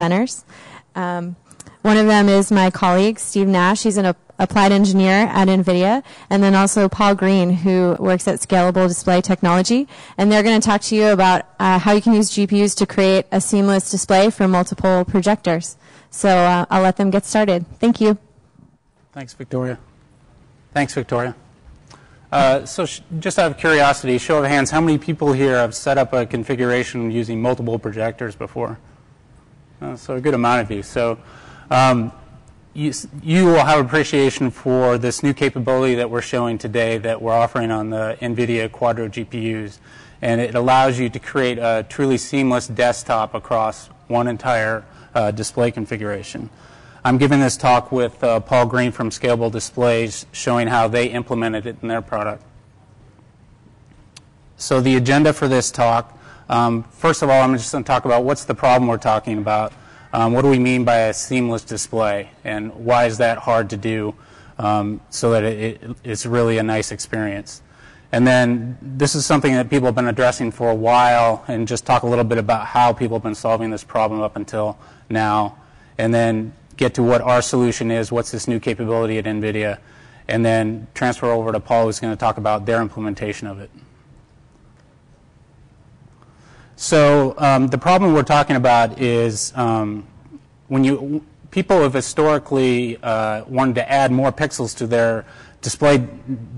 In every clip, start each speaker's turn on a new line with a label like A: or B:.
A: presenters. Um, one of them is my colleague, Steve Nash. He's an applied engineer at NVIDIA. And then also Paul Green, who works at Scalable Display Technology. And they're going to talk to you about uh, how you can use GPUs to create a seamless display for multiple projectors. So uh, I'll let them get started. Thank you.
B: Thanks, Victoria. Thanks, Victoria. Uh, so, just out of curiosity, show of hands, how many people here have set up a configuration using multiple projectors before? Uh, so, a good amount of you. So, um, you, you, will have appreciation for this new capability that we're showing today that we're offering on the NVIDIA Quadro GPUs. And it allows you to create a truly seamless desktop across one entire uh, display configuration. I'm giving this talk with uh, Paul Green from Scalable Displays, showing how they implemented it in their product. So the agenda for this talk, um, first of all, I'm just going to talk about what's the problem we're talking about. Um, what do we mean by a seamless display, and why is that hard to do um, so that it, it, it's really a nice experience? And then this is something that people have been addressing for a while, and just talk a little bit about how people have been solving this problem up until now. And then get to what our solution is, what's this new capability at NVIDIA, and then transfer over to Paul, who's going to talk about their implementation of it. So um, the problem we're talking about is um, when you people have historically uh, wanted to add more pixels to their display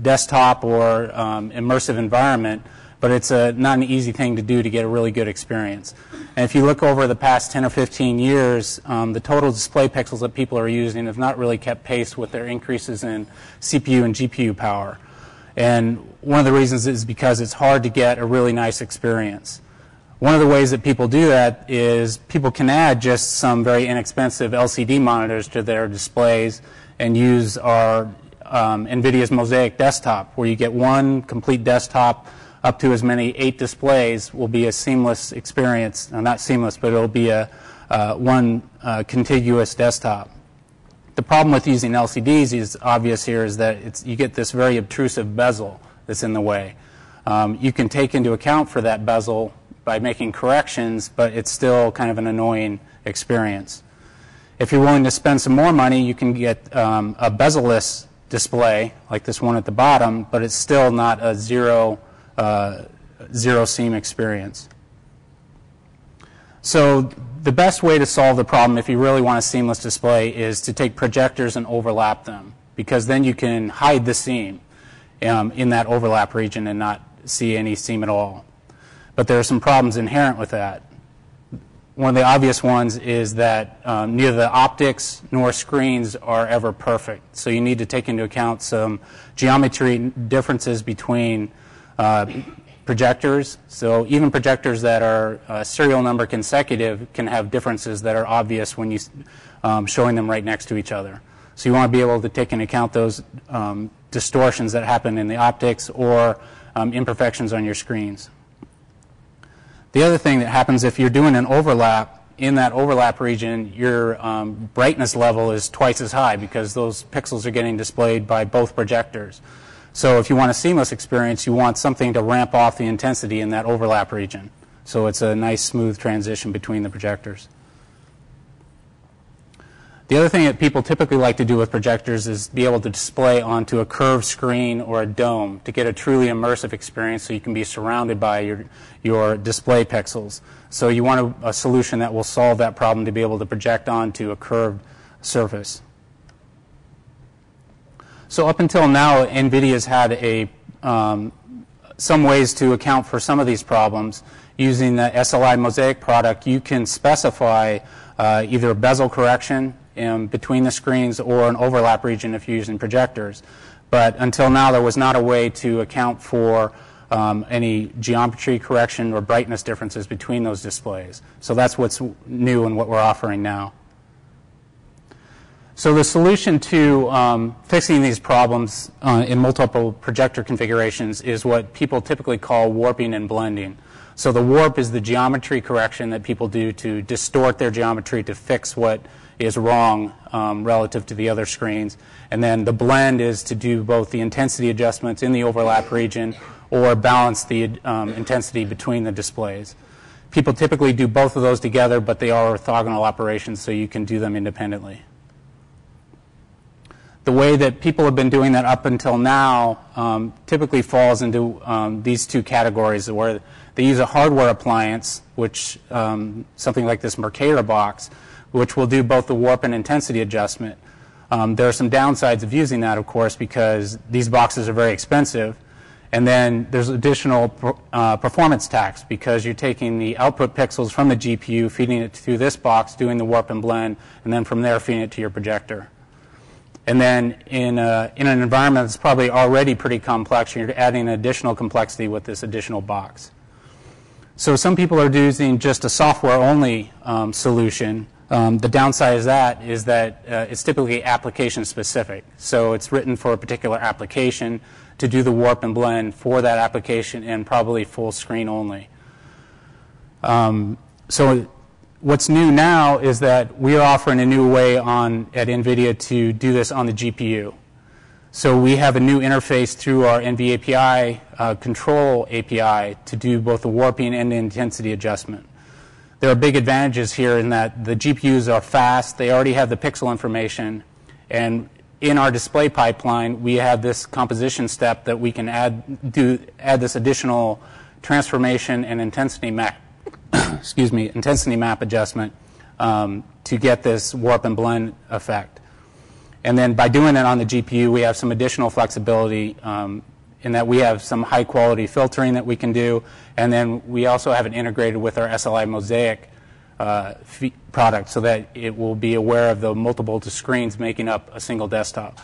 B: desktop or um, immersive environment, but it's a, not an easy thing to do to get a really good experience. And if you look over the past 10 or 15 years, um, the total display pixels that people are using have not really kept pace with their increases in CPU and GPU power. And one of the reasons is because it's hard to get a really nice experience. One of the ways that people do that is people can add just some very inexpensive LCD monitors to their displays and use our um, NVIDIA's Mosaic desktop, where you get one complete desktop up to as many eight displays will be a seamless experience. not seamless, but it'll be a uh, one uh, contiguous desktop. The problem with using LCDs is obvious here is that you get this very obtrusive bezel that's in the way. Um, you can take into account for that bezel by making corrections, but it's still kind of an annoying experience. If you're willing to spend some more money, you can get um, a bezel-less display like this one at the bottom, but it's still not a zero uh, zero seam experience. So the best way to solve the problem if you really want a seamless display is to take projectors and overlap them because then you can hide the seam um, in that overlap region and not see any seam at all. But there are some problems inherent with that. One of the obvious ones is that um, neither the optics nor screens are ever perfect. So you need to take into account some geometry differences between uh, projectors. So even projectors that are uh, serial number consecutive can have differences that are obvious when you um, showing them right next to each other. So you want to be able to take into account those um, distortions that happen in the optics or um, imperfections on your screens. The other thing that happens if you're doing an overlap, in that overlap region, your um, brightness level is twice as high because those pixels are getting displayed by both projectors. So if you want a seamless experience, you want something to ramp off the intensity in that overlap region. So it's a nice smooth transition between the projectors. The other thing that people typically like to do with projectors is be able to display onto a curved screen or a dome to get a truly immersive experience so you can be surrounded by your, your display pixels. So you want a, a solution that will solve that problem to be able to project onto a curved surface. So up until now, NVIDIA's had a, um, some ways to account for some of these problems. Using the SLI Mosaic product, you can specify uh, either bezel correction between the screens or an overlap region if you're using projectors. But until now, there was not a way to account for um, any geometry correction or brightness differences between those displays. So that's what's new and what we're offering now. So the solution to um, fixing these problems uh, in multiple projector configurations is what people typically call warping and blending. So the warp is the geometry correction that people do to distort their geometry to fix what is wrong um, relative to the other screens. And then the blend is to do both the intensity adjustments in the overlap region or balance the um, intensity between the displays. people typically do both of those together, but they are orthogonal operations, so you can do them independently. The way that people have been doing that up until now um, typically falls into um, these two categories where they use a hardware appliance, which um, something like this Mercator box, which will do both the warp and intensity adjustment. Um, there are some downsides of using that, of course, because these boxes are very expensive. And then there's additional uh, performance tax because you're taking the output pixels from the GPU, feeding it through this box, doing the warp and blend, and then from there feeding it to your projector. And then in, a, in an environment that's probably already pretty complex, you're adding additional complexity with this additional box. So some people are using just a software-only um, solution. Um, the downside of that is that uh, it's typically application specific. So it's written for a particular application to do the warp and blend for that application and probably full screen only. Um, so what's new now is that we are offering a new way on at NVIDIA to do this on the GPU. So we have a new interface through our NVAPI uh, control API to do both the warping and the intensity adjustment. There are big advantages here in that the GPUs are fast, they already have the pixel information, and in our display pipeline, we have this composition step that we can add, do, add this additional transformation and intensity map, excuse me, intensity map adjustment um, to get this warp and blend effect. And then by doing it on the GPU, we have some additional flexibility um, in that we have some high quality filtering that we can do. And then we also have it integrated with our SLI Mosaic uh, product so that it will be aware of the multiple screens making up a single desktop.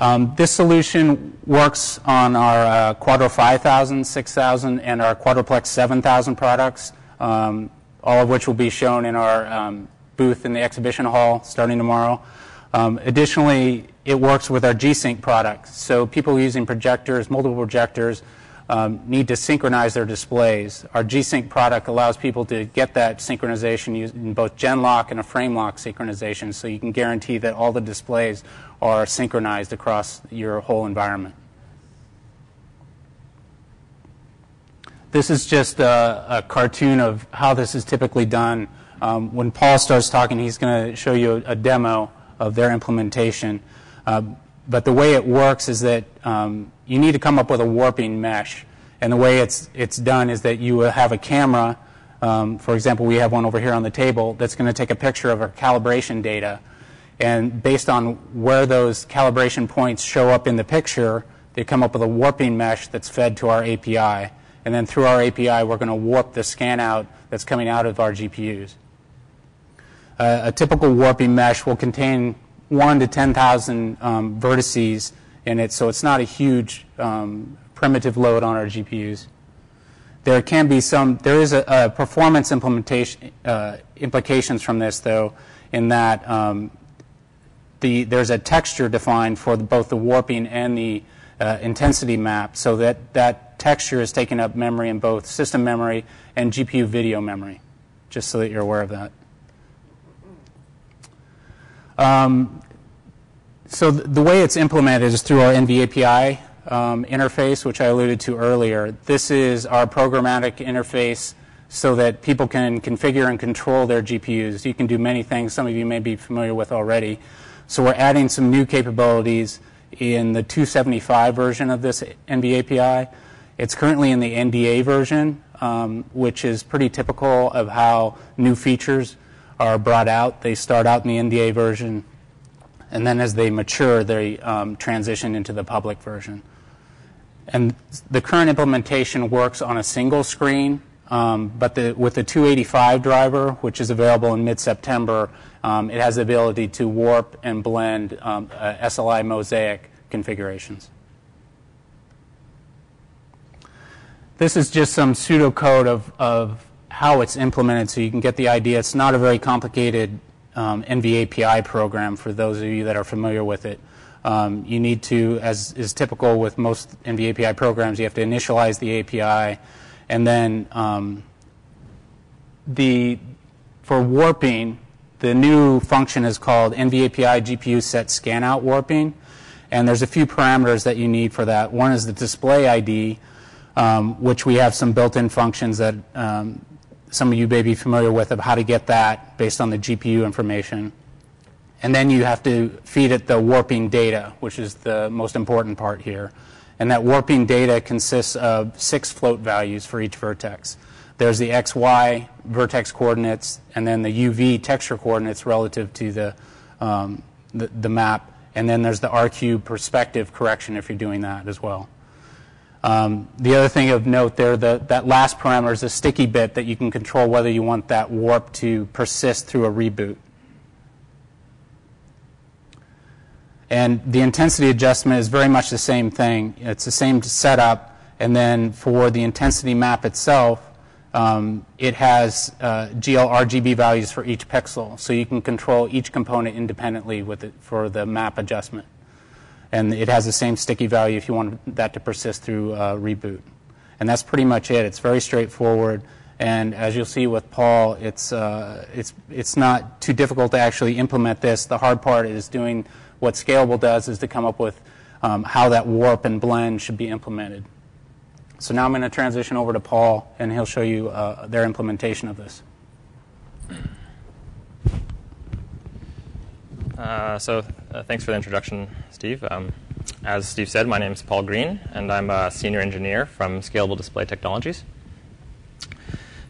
B: Um, this solution works on our uh, Quadro 5000, 6000, and our Quadroplex 7000 products, um, all of which will be shown in our um, booth in the exhibition hall starting tomorrow. Um, additionally, it works with our G-Sync product. So people using projectors, multiple projectors, um, need to synchronize their displays. Our G-Sync product allows people to get that synchronization using both gen lock and a frame lock synchronization so you can guarantee that all the displays are synchronized across your whole environment. This is just a, a cartoon of how this is typically done. Um, when Paul starts talking, he's going to show you a, a, demo of their implementation. Uh, but the way it works is that um, you need to come up with a warping mesh. And the way it's, it's done is that you will have a camera. Um, for example, we have one over here on the table that's going to take a picture of our calibration data. And based on where those calibration points show up in the picture, they come up with a warping mesh that's fed to our API. And then through our API, we're going to warp the scan out that's coming out of our GPUs. Uh, a typical warping mesh will contain 1 to 10,000 um, vertices in it, so it's not a huge um, primitive load on our GPUs. There can be some, there is a, a performance implementation, uh, implications from this, though, in that um, the, there's a texture defined for the, both the warping and the uh, intensity map, so that that texture is taking up memory in both system memory and GPU video memory, just so that you're aware of that. Um, so th the way it's implemented is through our NVAPI um, interface, which I alluded to earlier. This is our programmatic interface so that people can configure and control their GPUs. You can do many things some of you may be familiar with already. So we're adding some new capabilities in the 275 version of this NVAPI. It's currently in the NDA version, um, which is pretty typical of how new features are brought out. They start out in the NDA version, and then as they mature, they um, transition into the public version. And the current implementation works on a single screen, um, but the, with the 285 driver, which is available in mid-September, um, it has the ability to warp and blend um, uh, SLI mosaic configurations. This is just some pseudocode of, of how it's implemented so you can get the idea. It's not a very complicated um, NVAPI program for those of you that are familiar with it. Um, you need to, as is typical with most NVAPI programs, you have to initialize the API, and then um, the for warping, the new function is called NVAPI GPU set scanout warping, and there's a few parameters that you need for that. One is the display ID, um, which we have some built-in functions that um, some of you may be familiar with of how to get that based on the GPU information. And then you have to feed it the warping data, which is the most important part here. And that warping data consists of six float values for each vertex. There's the XY vertex coordinates, and then the UV texture coordinates relative to the, um, the, the map. And then there's the RQ perspective correction if you're doing that as well. Um, the other thing of note there, the, that last parameter is a sticky bit that you can control whether you want that warp to persist through a reboot. And the intensity adjustment is very much the same thing. It's the same setup. And then for the intensity map itself, um, it has uh, GL RGB values for each pixel. So you can control each component independently with it for the map adjustment. And it has the same sticky value if you want that to persist through uh, reboot. And that's pretty much it. It's very straightforward. And as you'll see with Paul, it's, uh, it's, it's not too difficult to actually implement this. The hard part is doing what Scalable does is to come up with um, how that warp and blend should be implemented. So now I'm going to transition over to Paul, and he'll show you uh, their implementation of this.
C: Uh, so uh, thanks for the introduction, Steve. Um, as Steve said, my name is Paul Green, and I'm a senior engineer from Scalable Display Technologies.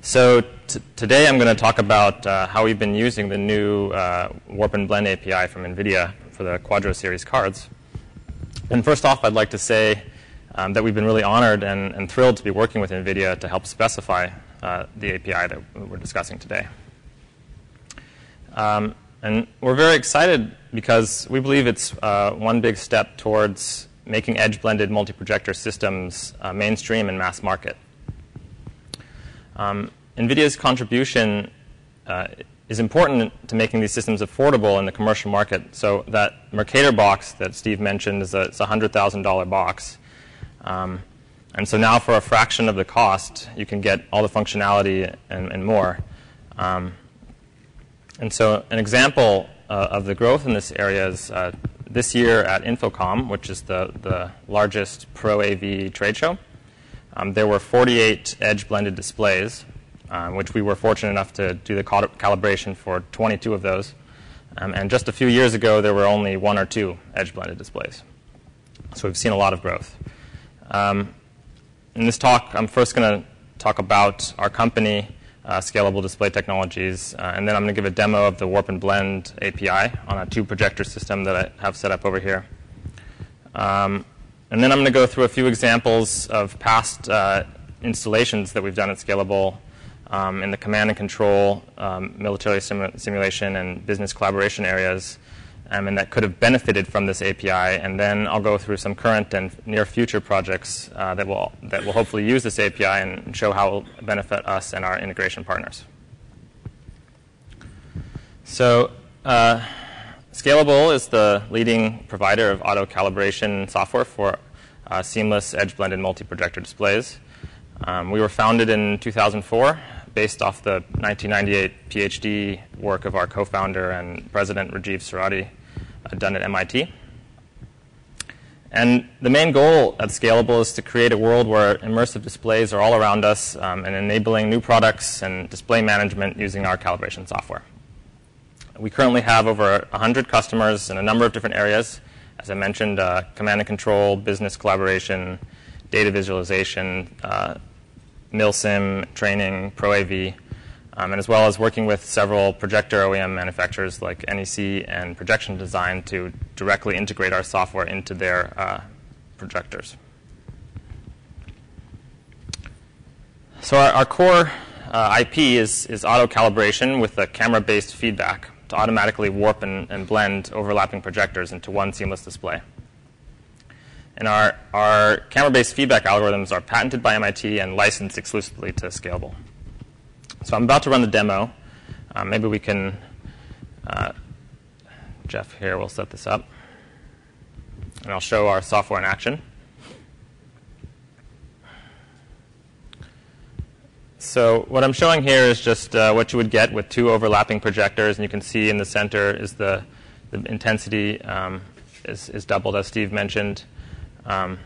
C: So t- today I'm going to talk about uh, how we've been using the new uh, Warp and Blend API from NVIDIA for the Quadro series cards. And first off, I'd like to say um, that we've been really honored and, and, thrilled to be working with NVIDIA to help specify uh, the API that we're discussing today. Um, and we're very excited because we believe it's uh, one big step towards making edge blended multi projector systems uh, mainstream and mass market. Um, NVIDIA's contribution uh, is important to making these systems affordable in the commercial market. So that Mercator box that Steve mentioned is a, a $100,000 box. Um, and so now for a fraction of the cost, you can get all the functionality and, and more. Um, and so an example uh, of the growth in this area is uh, this year at InfoComm, which is the, the largest Pro AV trade show. Um, there were 48 edge blended displays um, which we were fortunate enough to do the cal- calibration for 22 of those. Um, and just a few years ago, there were only one or two edge blended displays. So we've seen a lot of growth. Um, in this talk, I'm first going to talk about our company, uh, Scalable Display Technologies, uh, and then I'm going to give a demo of the Warp and Blend API on a two projector system that I have set up over here. Um, and then I'm going to go through a few examples of past uh, installations that we've done at Scalable um, in the command and control, um, military simu- simulation, and business collaboration areas, um, and that could have benefited from this API. And then I'll go through some current and near future projects uh, that will that will hopefully use this API and show how it will benefit us and our integration partners. So. Uh, Scalable is the leading provider of auto calibration software for uh, seamless edge blended multi projector displays. Um, we were founded in 2004 based off the 1998 PhD work of our co-founder and president Rajeev Surati, uh, done at MIT. And the main goal at Scalable is to create a world where immersive displays are all around us um, and enabling new products and display management using our calibration software. We currently have over 100 customers in a number of different areas. As I mentioned, uh, command and control, business collaboration, data visualization, uh, MilSim, training, ProAV, um, and as well as working with several projector OEM manufacturers like NEC and Projection Design to directly integrate our software into their uh, projectors. So our, our core uh, IP is, is auto calibration with a camera-based feedback to automatically warp and, and blend overlapping projectors into one seamless display. And our, our camera-based feedback algorithms are patented by MIT and licensed exclusively to Scalable. So I'm about to run the demo. Uh, maybe we can, uh, Jeff here will set this up. And I'll show our software in action. So what I'm showing here is just uh, what you would get with two overlapping projectors, and you can see in the center is the, the intensity um, is, is doubled, as Steve mentioned. Um,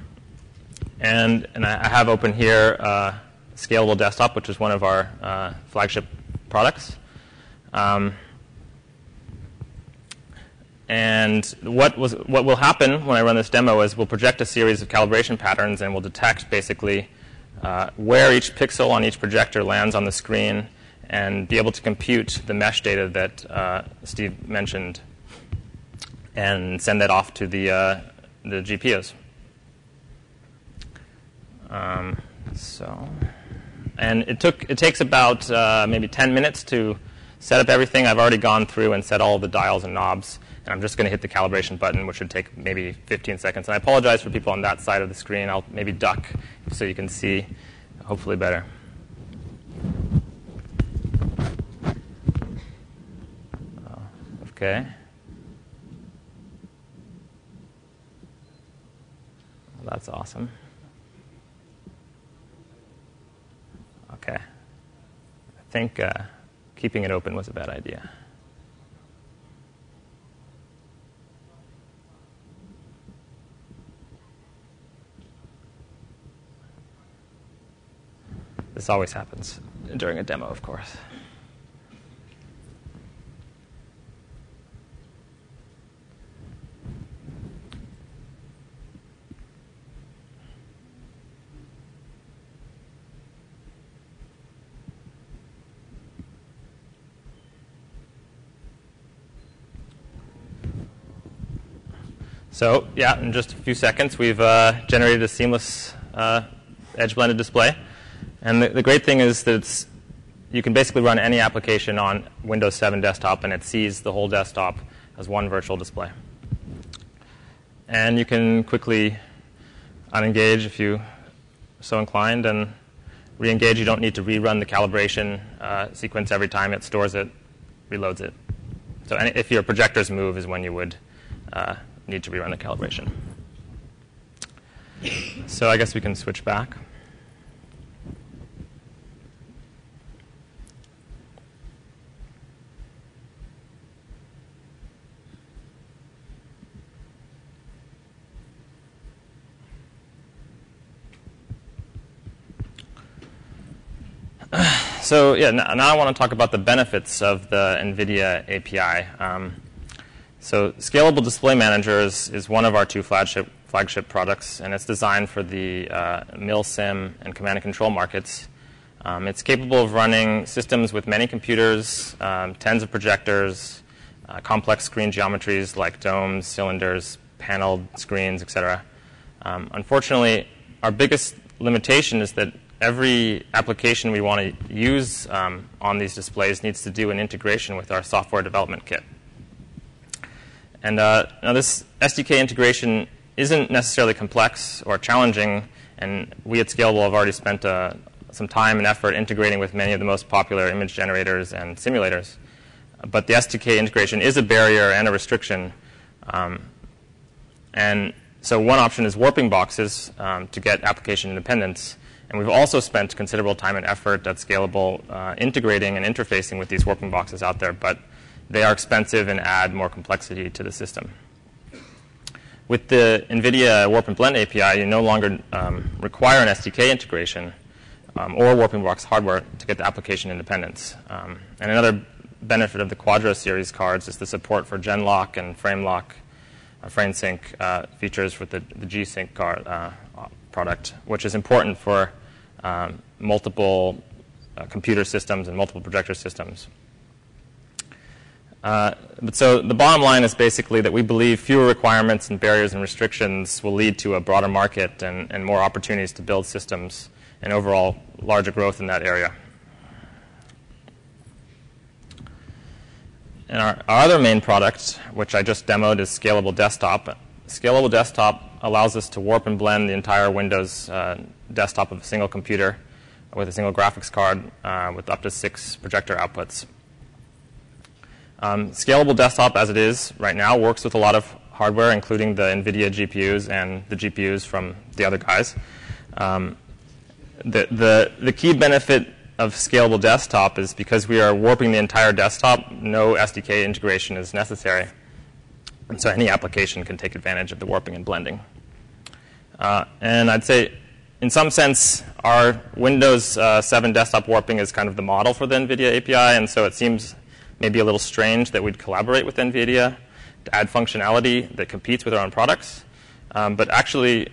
C: And, and I have open here uh, Scalable Desktop, which is one of our uh, flagship products. Um, and what, was, what will happen when I run this demo is we'll project a series of calibration patterns and we'll detect basically uh, where each pixel on each projector lands on the screen and be able to compute the mesh data that uh, Steve mentioned and send that off to the, uh, the GPUs. Um, so, and it took it takes about uh, maybe 10 minutes to set up everything. I've already gone through and set all the dials and knobs, and I'm just going to hit the calibration button, which should take maybe 15 seconds. And I apologize for people on that side of the screen. I'll maybe duck so you can see, hopefully better. Okay. Well, that's awesome. Okay. I think uh, keeping it open was a bad idea. This always happens during a demo, of course. So yeah, in just a few seconds, we've uh, generated a seamless uh, edge blended display. And the, the, great thing is that you can basically run any application on Windows 7 desktop, and it sees the whole desktop as one virtual display. And you can quickly unengage if you are so inclined, and re-engage. You don't need to rerun the calibration uh, sequence every time it stores it, reloads it. So any, if your projectors move is when you would uh, need to rerun the calibration. So I guess we can switch back. So yeah, now I want to talk about the benefits of the NVIDIA API. Um, so Scalable Display Manager is, is one of our two flagship, flagship products, and it's designed for the uh, MIL-SIM and command and control markets. Um, it's capable of running systems with many computers, um, tens of projectors, uh, complex screen geometries like domes, cylinders, paneled screens, etc. Um, unfortunately, our biggest limitation is that every application we want to use um, on these displays needs to do an integration with our software development kit. And uh, now this SDK integration isn't necessarily complex or challenging, and we at Scalable have already spent uh, some time and effort integrating with many of the most popular image generators and simulators. But the SDK integration is a barrier and a restriction. Um, and so one option is warping boxes um, to get application independence. And we've also spent considerable time and effort at Scalable uh, integrating and interfacing with these warping boxes out there. But they are expensive and add more complexity to the system. With the NVIDIA Warp and Blend API, you no longer um, require an SDK integration um, or warping box hardware to get the application independence. Um, and another benefit of the Quadro series cards is the support for GenLock and FrameLock, uh, FrameSync uh, features with the, the G-Sync card, uh, product, which is important for um, multiple uh, computer systems and multiple projector systems. Uh, but so the bottom line is basically that we believe fewer requirements and barriers and restrictions will lead to a broader market and, and more opportunities to build systems and overall larger growth in that area. And our, our other main product, which I just demoed, is Scalable Desktop. Scalable Desktop allows us to warp and blend the entire Windows uh, desktop of a single computer with a single graphics card uh, with up to six projector outputs. Um, scalable desktop as it is right now works with a lot of hardware, including the NVIDIA GPUs and the GPUs from the other guys. Um, the, the, the key benefit of scalable desktop is because we are warping the entire desktop, no SDK integration is necessary. And so any application can take advantage of the warping and blending. Uh, and I'd say in some sense, our Windows uh, 7 desktop warping is kind of the model for the NVIDIA API, and so it seems maybe a little strange that we'd collaborate with NVIDIA to add functionality that competes with our own products. Um, but actually,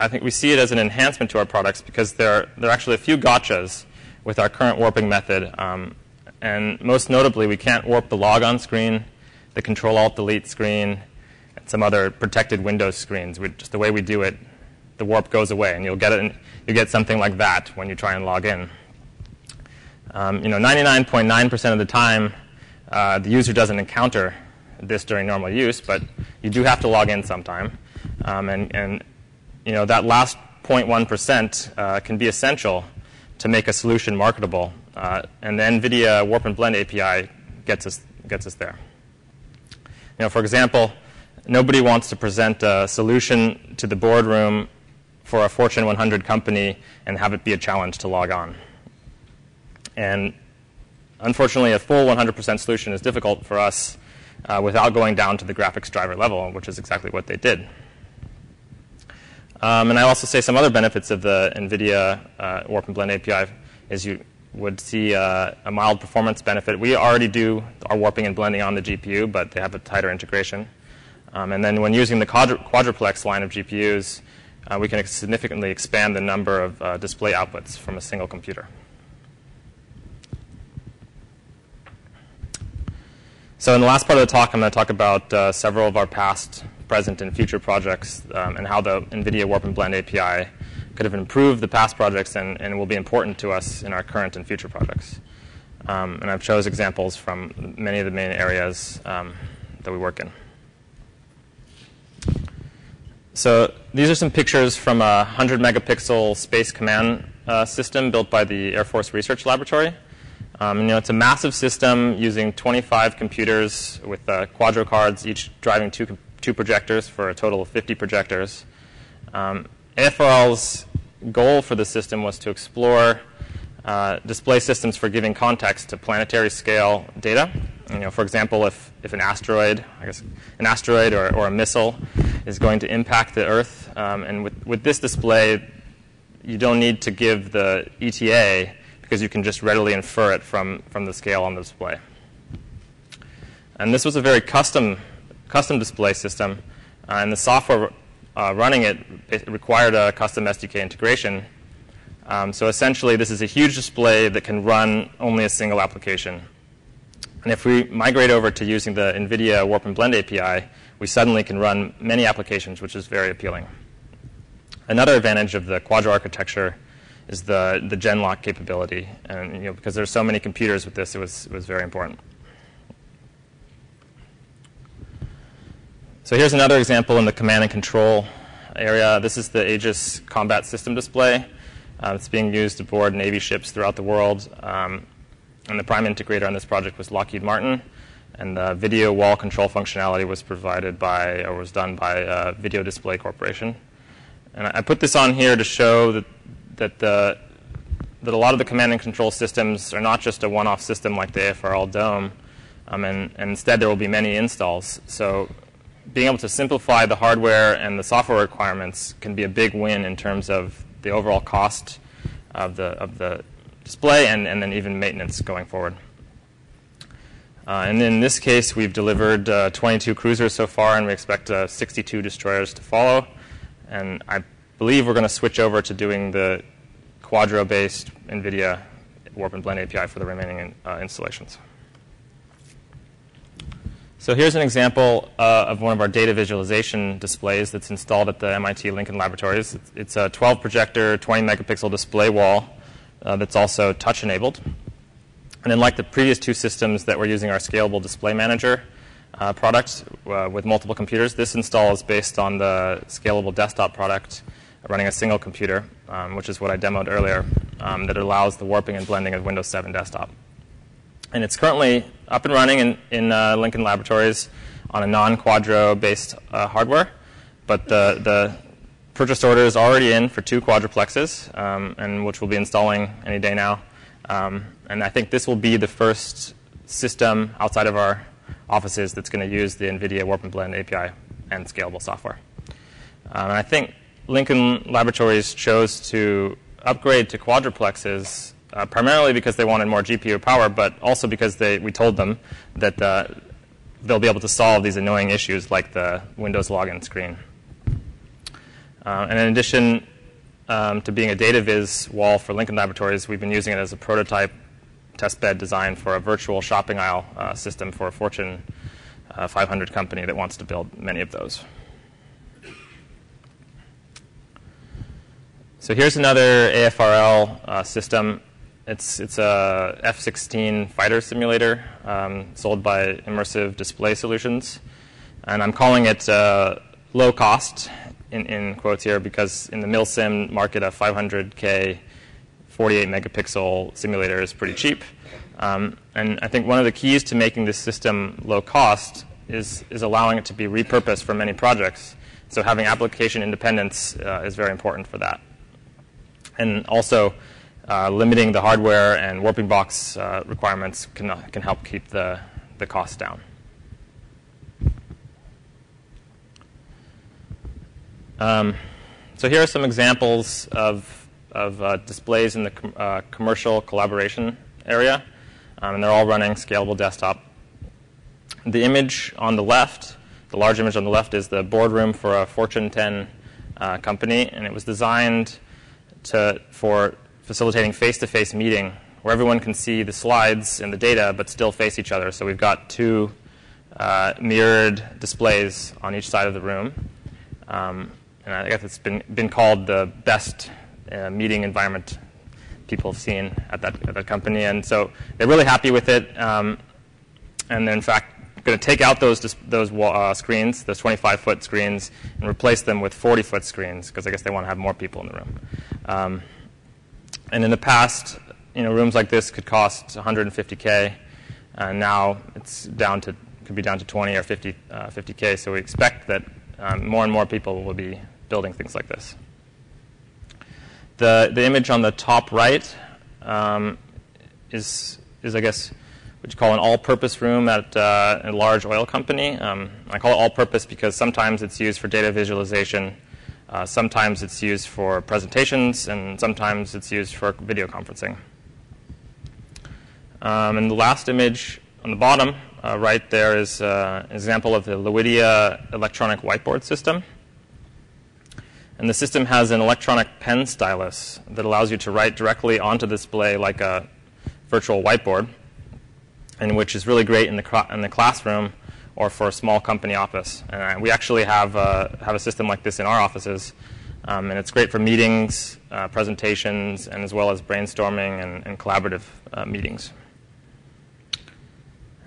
C: I think we see it as an enhancement to our products because there, there are actually a few gotchas with our current warping method. Um, and most notably, we can't warp the logon screen, the Control Alt Delete screen, and some other protected Windows screens. We, just the way we do it, the warp goes away, and you'll get it. You get something like that when you try and log in. Um, you know, 99.9% of the time, uh, the user doesn't encounter this during normal use, but you do have to log in sometime. Um, and, and, you know, that last 0.1% uh, can be essential to make a solution marketable. Uh, and the NVIDIA Warp and Blend API gets us, gets us there. You know, for example, nobody wants to present a solution to the boardroom for a Fortune 100 company and have it be a challenge to log on. And unfortunately, a full 100% solution is difficult for us uh, without going down to the graphics driver level, which is exactly what they did. Um, and I also say some other benefits of the NVIDIA uh, Warp and Blend API is you would see uh, a mild performance benefit. We already do our warping and blending on the GPU, but they have a tighter integration. Um, and then when using the quadru- Quadroplex line of GPUs, uh, we can significantly expand the number of uh, display outputs from a single computer. So in the last part of the talk, I'm going to talk about uh, several of our past, present, and future projects um, and how the NVIDIA Warp and Blend API could have improved the past projects and, and will be important to us in our current and future projects. Um, and I've chose examples from many of the main areas um, that we work in. So these are some pictures from a 100 megapixel space command uh, system built by the Air Force Research Laboratory. Um, you know, it's a massive system using 25 computers with uh, Quadro cards, each driving two, two projectors for a total of 50 projectors. Um, AFRL's goal for the system was to explore uh, display systems for giving context to planetary scale data. You know, for example, if, if an asteroid, I guess an asteroid or, or a missile is going to impact the Earth, um, and with, with this display, you don't need to give the ETA because you can just readily infer it from, from the scale on the display. And this was a very custom, custom display system, uh, and the software uh, running it, it, required a custom SDK integration. Um, so essentially, this is a huge display that can run only a single application. And if we migrate over to using the NVIDIA Warp and Blend API, we suddenly can run many applications, which is very appealing. Another advantage of the Quadro architecture is the, the Genlock capability. And you know, because there's so many computers with this, it was, it was very important. So here's another example in the command and control area. This is the Aegis combat system display. Uh, it's being used aboard Navy ships throughout the world. Um, and the prime integrator on this project was Lockheed Martin. And the video wall control functionality was provided by, or was done by uh, Video Display Corporation. And I put this on here to show that that the that a lot of the command and control systems are not just a one-off system like the AFRL Dome, um, and, and, instead there will be many installs. So being able to simplify the hardware and the software requirements can be a big win in terms of the overall cost of the, of the display and, and then even maintenance going forward. Uh, and in this case, we've delivered uh, 22 cruisers so far, and we expect uh, 62 destroyers to follow. And I believe we're going to switch over to doing the Quadro-based NVIDIA Warp and Blend API for the remaining uh, installations. So here's an example uh, of one of our data visualization displays that's installed at the MIT Lincoln Laboratories. It's, it's a 12 projector, 20 megapixel display wall uh, that's also touch enabled. And then, like the previous two systems that we're using our scalable display manager uh, product uh, with multiple computers, this install is based on the scalable desktop product running a single computer, um, which is what I demoed earlier, um, that allows the warping and blending of Windows 7 desktop. And it's currently up and running in, in uh, Lincoln Laboratories on a non-Quadro based uh, hardware, but the, the purchase order is already in for two Quadroplexes, um, and which we'll be installing any day now. Um, and I think this will be the first system outside of our offices that's going to use the NVIDIA Warp and Blend API and scalable software. Um, and I think Lincoln Laboratories chose to upgrade to Quadroplexes uh, primarily because they wanted more GPU power, but also because they, we told them that uh, they'll be able to solve these annoying issues like the Windows login screen. Uh, and in addition um, to being a data viz wall for Lincoln Laboratories, we've been using it as a prototype testbed design for a virtual shopping aisle uh, system for a Fortune uh, 500 company that wants to build many of those. So here's another AFRL uh, system. It's, it's a F-16 fighter simulator um, sold by Immersive Display Solutions. And I'm calling it uh, low cost in, in, quotes here because in the milsim market, a 500K 48 megapixel simulator is pretty cheap. Um, and I think one of the keys to making this system low cost is, is allowing it to be repurposed for many projects. So having application independence uh, is very important for that and also uh, limiting the hardware and warping box uh, requirements can, can help keep the, the cost down. Um, so here are some examples of, of uh, displays in the com uh, commercial collaboration area, um, and they're all running scalable desktop. The image on the left, the large image on the left, is the boardroom for a Fortune 10 uh, company, and it was designed to, for facilitating face-to-face meeting where everyone can see the slides and the data but still face each other. So we've got two uh, mirrored displays on each side of the room. Um, and I guess it's been, been called the best uh, meeting environment people have seen at that, at that company. And so they're really happy with it. Um, and in fact, going to take out those, those uh, screens, those 25-foot screens, and replace them with 40-foot screens because I guess they want to have more people in the room. Um, and in the past, you know, rooms like this could cost 150k. and now it's down to could be down to 20 or 50 uh, 50k. So we expect that um, more and more people will be building things like this. The the image on the top right um, is is I guess what you call an all-purpose room at uh, a large oil company. Um, I call it all-purpose because sometimes it's used for data visualization uh, sometimes it's used for presentations, and sometimes it's used for video conferencing. Um, and the last image on the bottom uh, right there is uh, an example of the Luidia electronic whiteboard system. And the system has an electronic pen stylus that allows you to write directly onto the display like a virtual whiteboard, and which is really great in the, in the classroom or for a small company office. And we actually have, uh, have a system like this in our offices. Um, and it's great for meetings, uh, presentations, and as well as brainstorming and, and collaborative uh, meetings.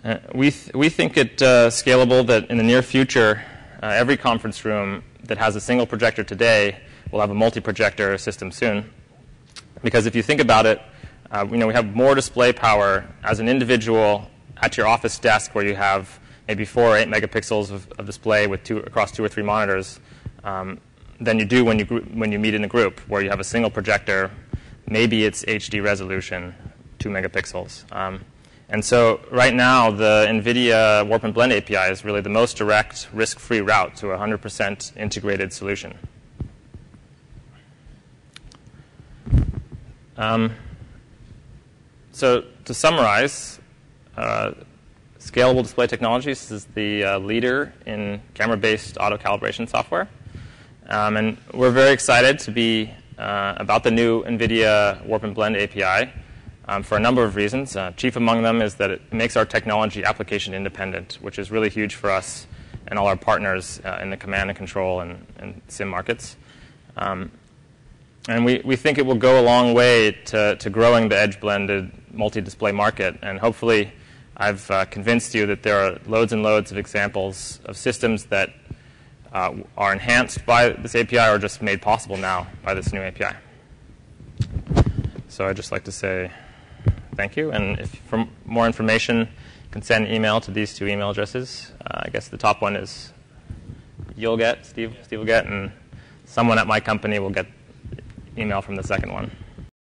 C: Uh, we, th we think it uh, scalable that in the near future, uh, every conference room that has a single projector today will have a multi-projector system soon. Because if you think about it, you know, we have more display power as an individual at your office desk where you have maybe four or eight megapixels of, of display with two, across two or three monitors um, than you do when you, when you meet in a group where you have a single projector. Maybe it's HD resolution, two megapixels. Um, and so right now, the NVIDIA Warp and Blend API is really the most direct, risk-free route to a 100% integrated solution. Um, so to summarize, uh, Scalable Display Technologies is the uh, leader in camera-based auto calibration software. Um, and we're very excited to be uh, about the new NVIDIA Warp and Blend API um, for a number of reasons. Uh, chief among them is that it makes our technology application independent, which is really huge for us and all our partners uh, in the command and control and, and SIM markets. Um, and we, we think it will go a long way to, to growing the edge blended multi-display market and hopefully I've uh, convinced you that there are loads and loads of examples of systems that uh, are enhanced by this API or just made possible now by this new API. So I'd just like to say thank you. And if for more information, you can send an email to these two email addresses. Uh, I guess the top one is you'll get, Steve, Steve will get, and someone at my company will get email from the second one.